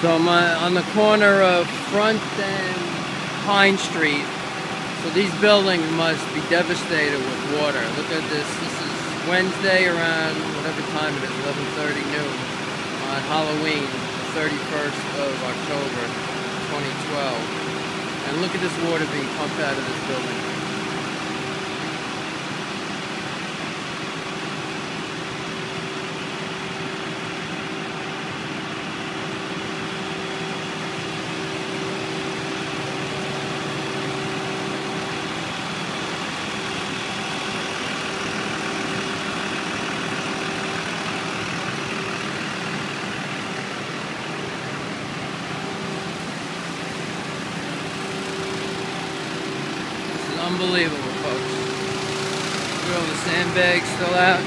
So I'm uh, on the corner of Front and Pine Street. So these buildings must be devastated with water. Look at this. This is Wednesday around whatever time it is, 11:30 noon on Halloween, the 31st of October, 2012. And look at this water being pumped out of this building. Unbelievable, folks. Look at all the sandbags still out.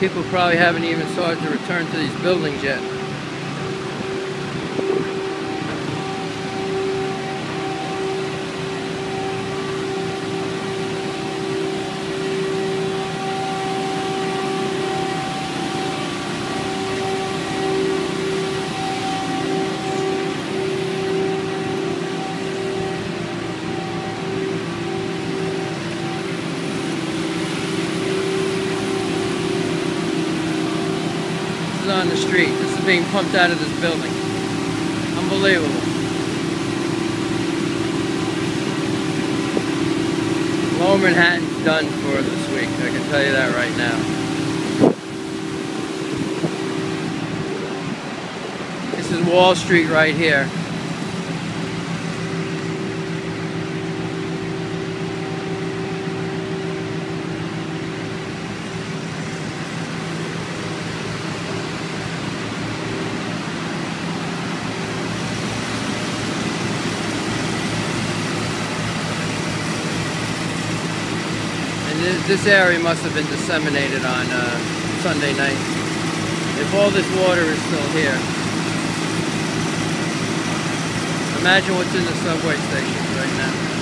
People probably haven't even started to return to these buildings yet. On the street. This is being pumped out of this building. Unbelievable. Lower Manhattan's done for this week. I can tell you that right now. This is Wall Street right here. And this, this area must have been disseminated on uh, Sunday night. If all this water is still here. Imagine what's in the subway stations right now.